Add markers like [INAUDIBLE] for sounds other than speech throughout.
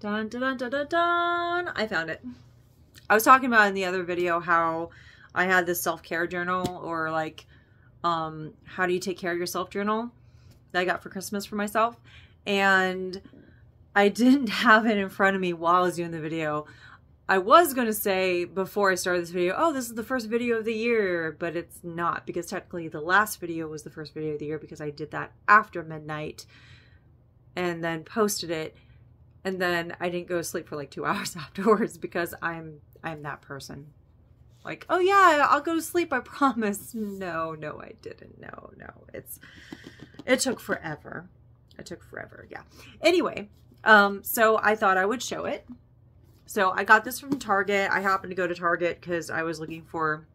Dun, dun, dun, dun, dun, dun. I found it. I was talking about in the other video how I had this self-care journal or like um how do you take care of yourself journal that I got for Christmas for myself and I [LAUGHS] didn't have it in front of me while I was doing the video. I was going to say before I started this video, oh, this is the first video of the year, but it's not because technically the last video was the first video of the year because I did that after midnight and then posted it and then I didn't go to sleep for like 2 [LAUGHS] hours afterwards because I'm I'm that person. Like, oh yeah, I'll go to sleep, I promise. No, no, I didn't. No, no. It's it took forever. It took forever. Yeah. Anyway, um so I thought I would show it so I got this from Target. I happened to go to Target because I was looking for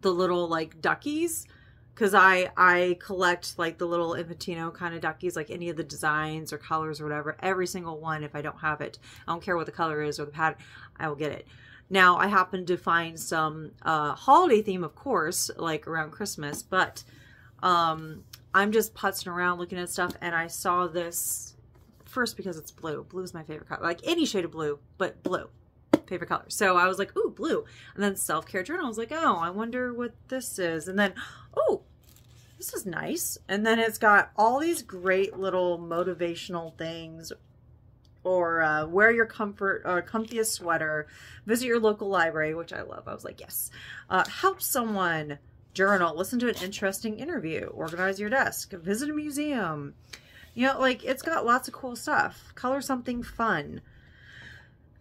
the little like duckies because I I collect like the little Infantino kind of duckies, like any of the designs or colors or whatever. Every single one, if I don't have it, I don't care what the color is or the pattern, I will get it. Now I happened to find some uh, holiday theme, of course, like around Christmas, but um, I'm just putzing around looking at stuff, and I saw this first because it's blue. Blue is my favorite color. Like any shade of blue, but blue. Favorite color. So I was like, ooh, blue. And then self-care journal. I was like, oh, I wonder what this is. And then, oh, this is nice. And then it's got all these great little motivational things or uh, wear your comfort or uh, comfiest sweater, visit your local library, which I love. I was like, yes. Uh, help someone, journal, listen to an interesting interview, organize your desk, visit a museum, you know, like it's got lots of cool stuff. Color something fun.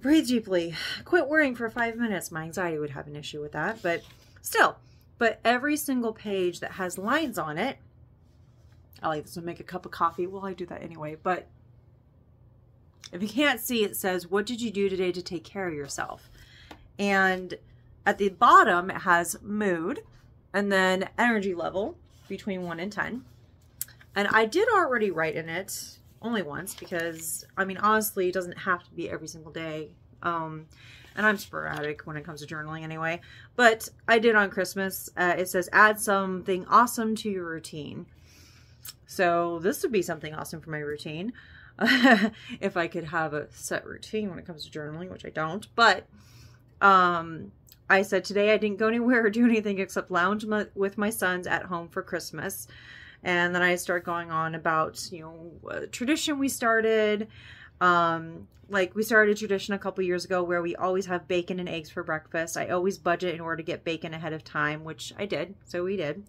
Breathe deeply. [SIGHS] Quit worrying for five minutes. My anxiety would have an issue with that, but still. But every single page that has lines on it, I like this to make a cup of coffee. Well, I do that anyway, but if you can't see, it says, What did you do today to take care of yourself? And at the bottom, it has mood and then energy level between 1 and 10. And I did already write in it only once because, I mean, honestly, it doesn't have to be every single day. Um, and I'm sporadic when it comes to journaling anyway. But I did on Christmas. Uh, it says, add something awesome to your routine. So this would be something awesome for my routine. [LAUGHS] if I could have a set routine when it comes to journaling, which I don't. But um, I said today I didn't go anywhere or do anything except lounge with my sons at home for Christmas. And then I start going on about, you know, tradition we started. Um, like we started a tradition a couple years ago where we always have bacon and eggs for breakfast. I always budget in order to get bacon ahead of time, which I did. So we did.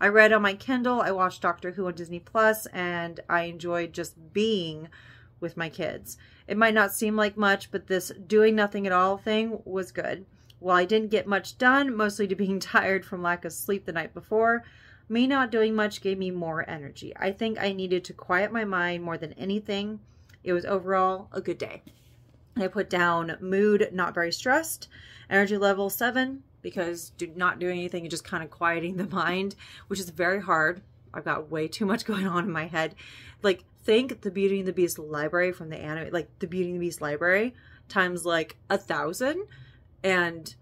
I read on my Kindle. I watched Doctor Who on Disney Plus, and I enjoyed just being with my kids. It might not seem like much, but this doing nothing at all thing was good. While I didn't get much done, mostly to being [LAUGHS] tired from lack of sleep the night before, me not doing much gave me more energy. I think I needed to quiet my mind more than anything. It was overall a good day. I put down mood, not very stressed, energy level seven, because do, not doing anything and just kind of quieting the [LAUGHS] mind, which is very hard. I've got way too much [LAUGHS] going on in my head. Like, think the Beauty and the Beast library from the anime, like the Beauty and the Beast library times like a thousand, and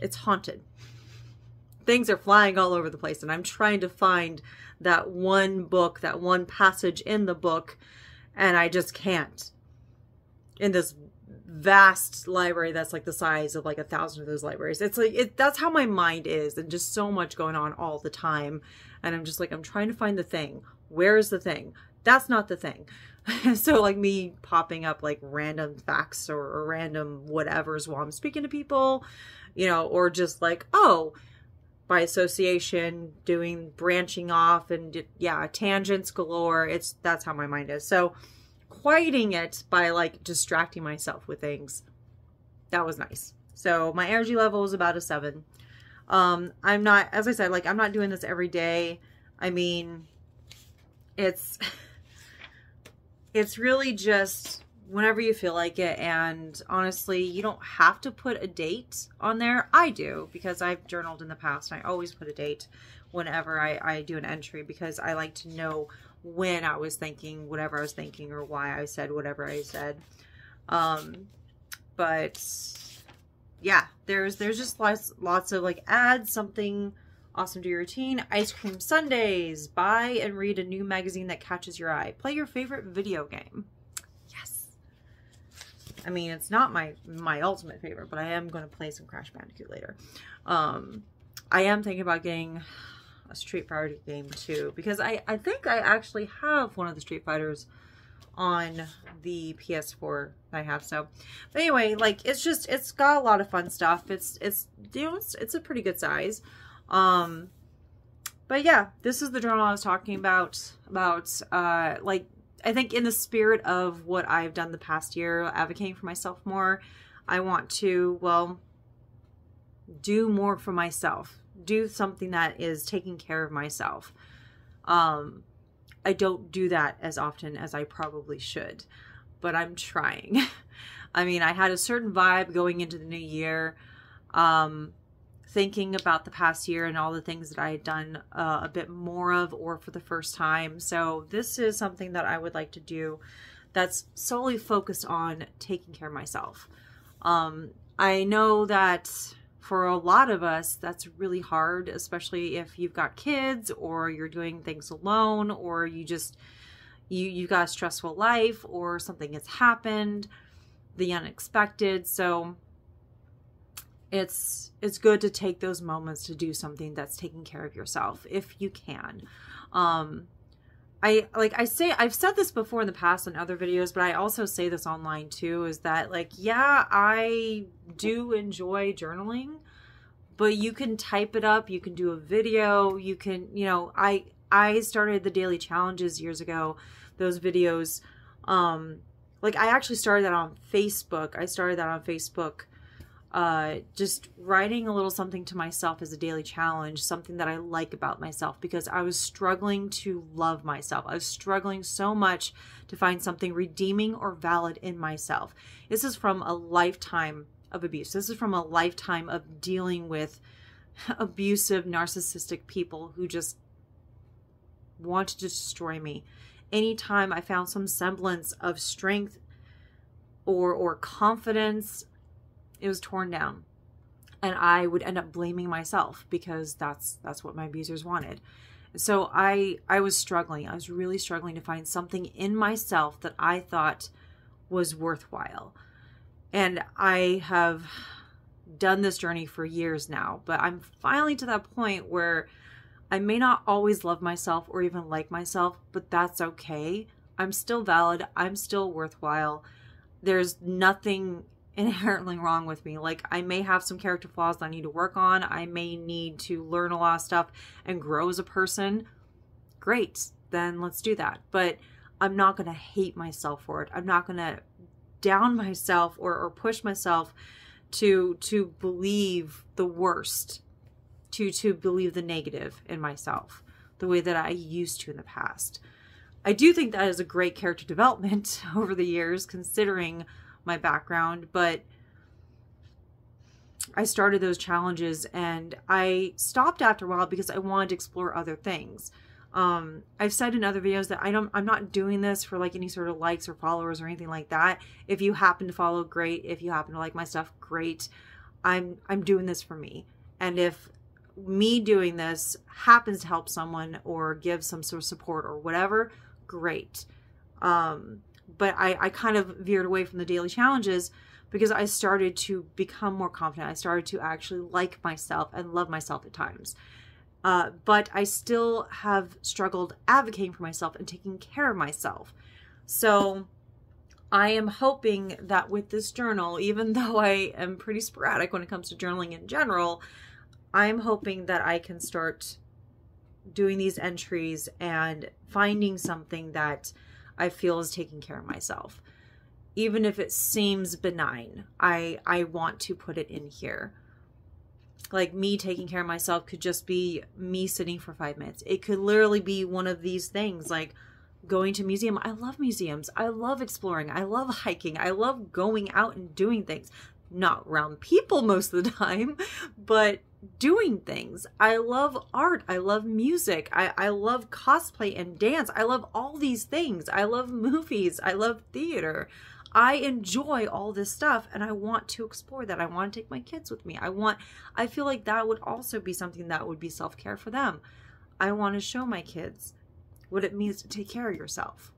it's haunted things are flying all over the place and I'm trying to find that one book, that one passage in the book, and I just can't. In this vast library that's like the size of like a thousand of those libraries. It's like it that's how my mind is and just so much going on all the time. And I'm just like I'm trying to find the thing. Where is the thing? That's not the thing. [LAUGHS] so like me popping up like random facts or, or random whatevers while I'm speaking to people, you know, or just like, oh, by association, doing branching off and yeah, tangents galore. It's that's how my mind is. So quieting it by like distracting myself with things. That was nice. So my energy level is about a seven. Um, I'm not, as I said, like I'm not doing this every day. I mean, it's, [LAUGHS] it's really just whenever you feel like it. And honestly, you don't have to put a date on there. I do because I've journaled in the past. and I always put a date whenever I, I do an entry because I like to know when I was thinking whatever I was thinking or why I said whatever I said. Um, but yeah, there's there's just lots lots of like add something awesome to your routine. Ice cream Sundays. Buy and read a new magazine that catches your eye. Play your favorite video game. I mean, it's not my my ultimate favorite, but I am going to play some Crash Bandicoot later. Um, I am thinking about getting a Street Fighter game too because I I think I actually have one of the Street Fighters on the PS4 I have. So, but anyway, like it's just it's got a lot of fun stuff. It's it's you know it's it's a pretty good size. Um, but yeah, this is the journal I was talking about about uh like I think in the spirit of what I've done the past year, advocating for myself more, I want to, well, do more for myself. Do something that is taking care of myself. Um, I don't do that as often as I probably should, but I'm trying. [LAUGHS] I mean, I had a certain vibe going into the new year. Um, thinking about the past year and all the things that I had done uh, a bit more of or for the first time. So this is something that I would like to do that's solely focused on taking care of myself. Um, I know that for a lot of us, that's really hard, especially if you've got kids or you're doing things alone or you just you you got a stressful life or something has happened, the unexpected. So it's it's good to take those moments to do something that's taking care of yourself if you can. Um i like i say i've said this before in the past in other videos but i also say this online too is that like yeah i do enjoy journaling but you can type it up you can do a video you can you know i i started the daily challenges years ago those videos um like i actually started that on facebook i started that on facebook uh, just writing a little something to myself as a daily challenge, something that I like about myself because I was struggling to love myself. I was struggling so much to find something redeeming or valid in myself. This is from a lifetime of abuse. This is from a lifetime of dealing with [LAUGHS] abusive, narcissistic people who just want to destroy me. Anytime I found some semblance of strength or or confidence it was torn down. And i would end up blaming myself because that's that's what my abusers wanted. So i i was struggling. I was really struggling to find something in myself that i thought was worthwhile. And i have done this journey for years now but i'm finally to that point where i may not always love myself or even like myself but that's okay. I'm still valid. I'm still worthwhile. There's nothing [LAUGHS] inherently wrong with me. Like I may have some character flaws that I need to work on. I may need to learn a lot of stuff and grow as a person. Great. Then let's do that. But I'm not going to hate myself for it. I'm not going to down myself or, or push myself to to believe the worst, to to believe the negative in myself, the way that I used to in the past. I do think that is a great character development [LAUGHS] over the years, considering my background, but I started those challenges and I stopped after a while because I wanted to explore other things. Um, I've said in other videos that I don't, I'm not doing this for like any sort of likes or followers or anything like that. If you happen to follow, great. If you happen to like my stuff, great. I'm, I'm doing this for me. And if me doing this happens to help someone or give some sort of support or whatever, great. Um, but I, I kind of veered away from the daily challenges because I started to become more confident. I started to actually like myself and love myself at times. Uh, but I still have struggled advocating for myself and taking care of myself. So I am hoping that with this journal, even [LAUGHS] though I am pretty sporadic when it comes to journaling in general, I'm hoping that I can start doing these entries and finding something that I feel is taking care of myself. Even if it seems benign, I I want to put it in here. Like me taking care of myself could just be me sitting for 5 minutes. It could literally be one of these things like going to museum. I love museums. I love exploring. I love hiking. I love going out and doing things. Not around people most of the [LAUGHS] time, but doing things. I love art. I love music. I, I love cosplay and dance. I love all these things. I love [LAUGHS] movies. I love theater. I enjoy all this stuff and I want to explore that. I want to take my kids with me. I want, I feel like that would also be something that would be self care for them. I want to show my kids what it means to take care of yourself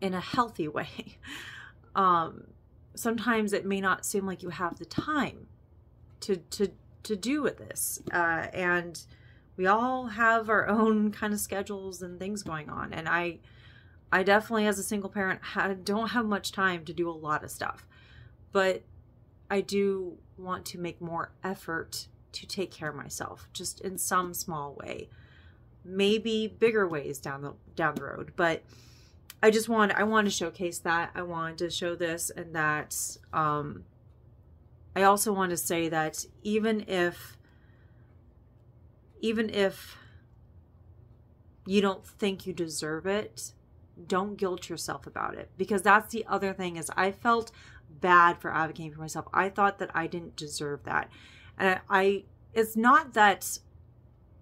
in a healthy [LAUGHS] way. Um, sometimes it may not seem like you have the time to to to do with this uh, and we all have our own kind of schedules and things going on and i i definitely as a single parent [LAUGHS] don't have much time to do a lot of stuff but i do want to make more effort to take care of myself just in some small way maybe bigger ways down the down the road but i just want i want to showcase that i wanted to show this and that um i also want to say that even if even if you don't think you deserve it don't guilt yourself about it because that's the other thing is i felt bad for advocating for myself i thought that i didn't deserve that and I, it's not that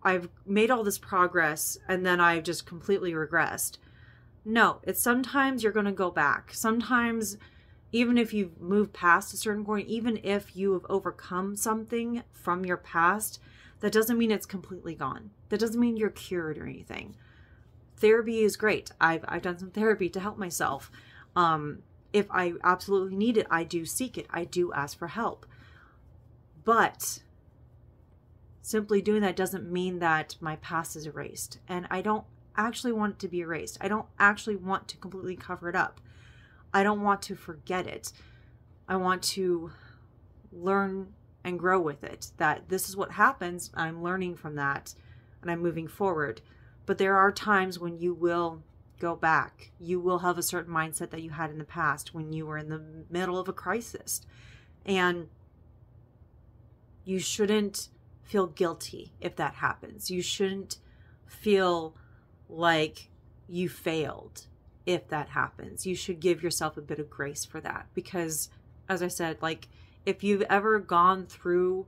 I've made all this progress and then I've just completely regressed. No, it's sometimes you're going to go back. Sometimes, even if you've moved past a certain point, even if you have overcome something from your past, that doesn't mean it's completely gone. That doesn't mean you're cured or anything. Therapy is great. I've, I've done some therapy to help myself. Um, if I absolutely need it, I do seek it. I do ask for help. But simply doing that doesn't mean that my past is erased. And I don't actually want it to be erased. I don't actually want to completely cover it up. I don't want to forget it. I want to learn and grow with it. That this is what happens. I'm learning from that and I'm moving forward. But there are times when you will go back. You will have a certain mindset that you had in the past when you were in the middle of a crisis. And you shouldn't feel guilty if that happens. You shouldn't feel like you failed if that happens. You should give yourself a bit of grace for that because as I said, like if you've ever gone through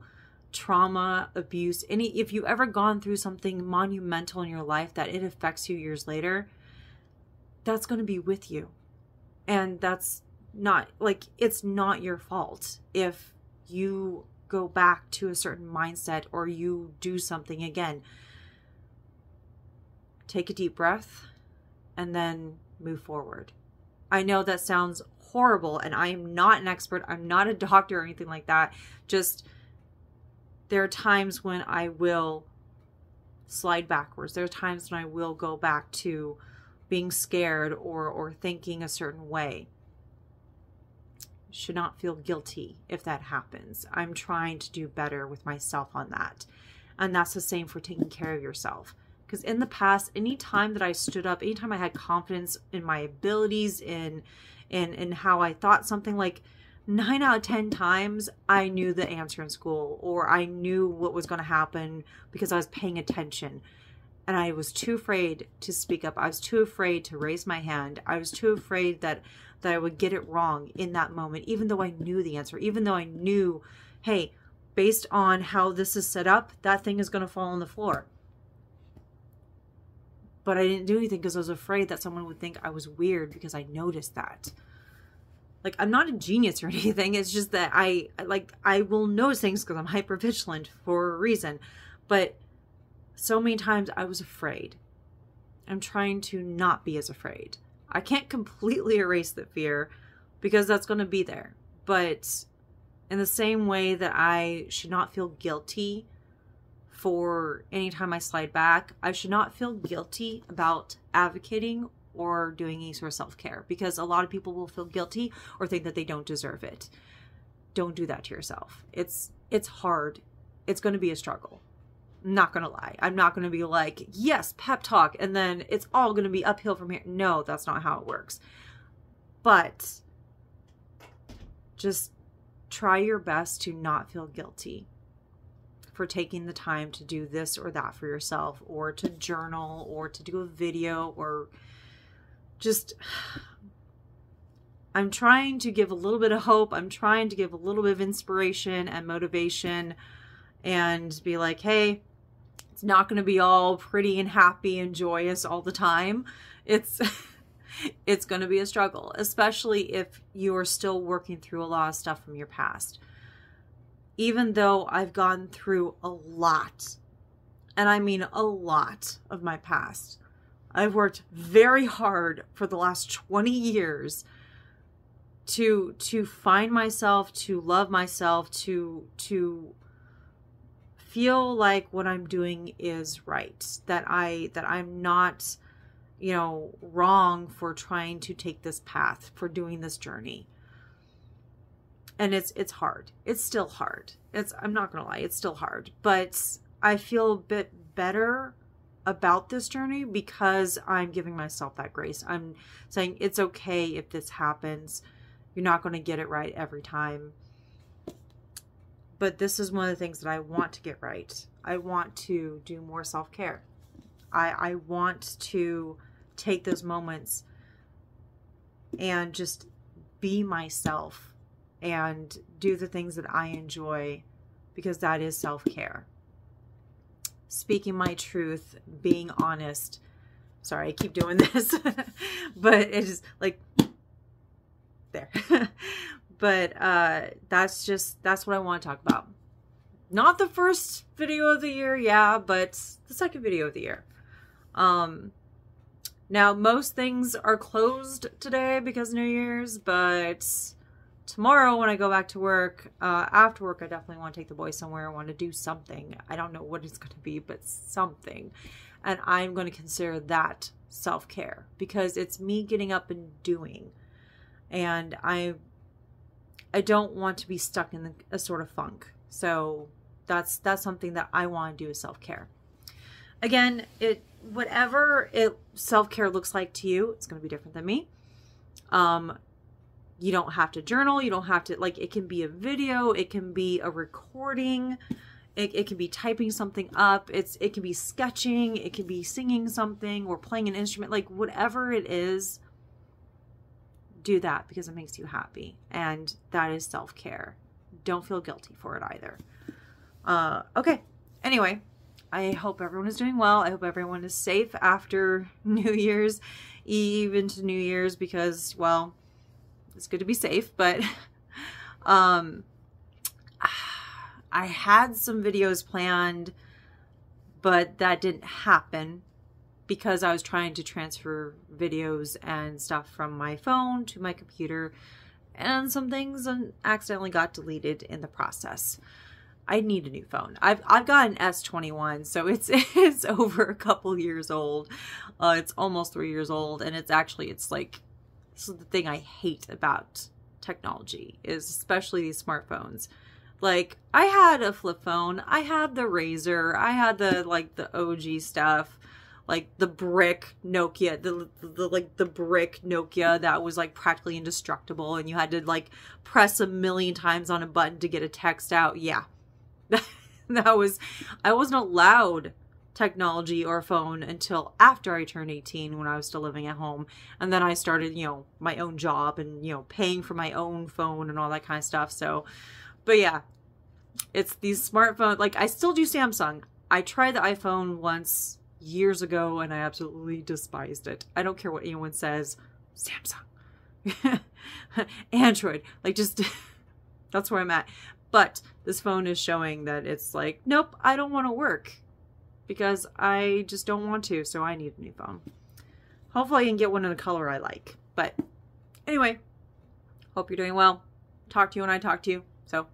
trauma, abuse, any if you've ever gone through something monumental in your life that it affects you years later, that's going to be with you. And that's not like it's not your fault if you go back to a certain mindset or you do something again. Take a deep breath and then move forward. I know that sounds horrible and I am not an expert. I'm not a doctor or anything like that. Just there are times when I will slide backwards. There are times when I will go back to being scared or or thinking a certain way should not feel guilty if that happens. I'm trying to do better with myself on that. And that's the same for taking care of yourself. Because in the past, any time that I stood up, anytime I had confidence in my abilities, in in in how I thought something like nine out of ten times I knew the answer in school or I knew what was going to happen because I was paying attention. And I was too afraid to speak up. I was too afraid to raise my hand. I was too afraid that that I would get it wrong in that moment, even though I knew the answer, even though I knew, hey, based on how this is set up, that thing is going to fall on the floor. But I didn't do anything because I was afraid that someone would think I was weird because I noticed that. Like I'm not a genius or [LAUGHS] anything. It's just that I like I will notice things because I'm hyper vigilant for a reason. But so many times I was afraid. I'm trying to not be as afraid. I can't completely erase the fear because that's going to be there. But in the same way that I should not feel guilty for anytime I slide back, I should not feel guilty about advocating or doing any sort of self care because a lot of people will feel guilty or think that they don't deserve it. Don't do that to yourself. It's it's hard. It's going to be a struggle not gonna lie. I'm not gonna be like, yes, pep talk, and then it's all gonna be uphill from here. No, that's not how it works. But just try your best to not feel guilty for taking the time to do this or that for yourself, or to journal, or to do a video, or just. I'm trying to give a little bit of hope. I'm trying to give a little bit of inspiration and motivation and be like, hey, it's not going to be all pretty and happy and joyous all the time. It's [LAUGHS] it's going to be a struggle, especially if you are still working through a lot of stuff from your past. Even though I've gone through a lot, and I mean a lot of my past, I've worked very hard for the last 20 years to to find myself, to love myself, to to feel like what I'm doing is right. That I that I'm not you know wrong for trying to take this path, for doing this journey. And it's it's hard. It's still hard. It's I'm not to lie, it's still hard, but I feel a bit better about this journey because I'm giving myself that grace. I'm saying it's okay if this happens. You're not to get it right every time. But this is one of the things that I want to get right. I want to do more self care. I, I want to take those moments and just be myself and do the things that I enjoy because that is self care speaking my truth, being honest. Sorry, I keep doing [LAUGHS] this, but it's like there. [LAUGHS] but uh, that's just that's what I want to talk about. Not the first video of the year, yeah, but the second video of the year. Um, now most things are closed today because New Year's, but tomorrow when I go back to work, uh, after work, I definitely want to take the boys somewhere. I want to do something. I don't know what it's going to be, but something. And I'm going to consider that self care because it's me getting up and doing. And I, I don't want to be stuck in a sort of funk. So that's that's something that I want to do is self care. Again, it whatever it self care looks like to you, it's going to be different than me. Um, you don't have to journal you don't have to like it can be a video it can be a recording it, it can be typing something up it's it can be sketching it can be singing something or playing an instrument like whatever it is do that because it makes you happy and that is self-care. Don't feel guilty for it either. Uh okay anyway i hope everyone is doing well. I hope everyone is safe after [LAUGHS] new year's eve into new year's because well it's good to be safe, but [LAUGHS] um, I had some videos planned, but that didn't happen because I was trying to transfer videos and stuff from my phone to my computer and some things accidentally got deleted in the process. I need a new phone. I've I've got an S21, so it's [LAUGHS] it's over a couple years old. Uh, it's almost three years old, and it's actually it's like this is the thing I hate about technology is especially these smartphones. Like I had a flip phone, I had the Razr, I had the like the OG stuff, like the brick Nokia, the, the, the like the brick Nokia that was like practically indestructible and you had to like press a million times on a button to get a text out. Yeah. [LAUGHS] that was I wasn't allowed technology or phone until after I turned 18 when I was still living at home. And then I started, you know, my own job and, you know, paying for my own phone and all that kind of stuff. So, but yeah, it's these smartphones. Like, I still do Samsung. I tried the iPhone once years ago and I absolutely despised it. I don't care what anyone says. Samsung. [LAUGHS] Android. Like, just, [LAUGHS] that's where I'm at. But this phone is showing that it's like, nope, I don't want to work because I just don't want to, so I need a new phone. Hopefully I can get one in a color I like. But anyway, hope you're doing well. Talk to you when I talk to you. So